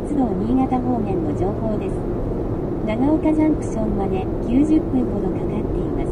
鉄道新潟方面の情報です。長岡ジャンクションまで90分ほどかかっています。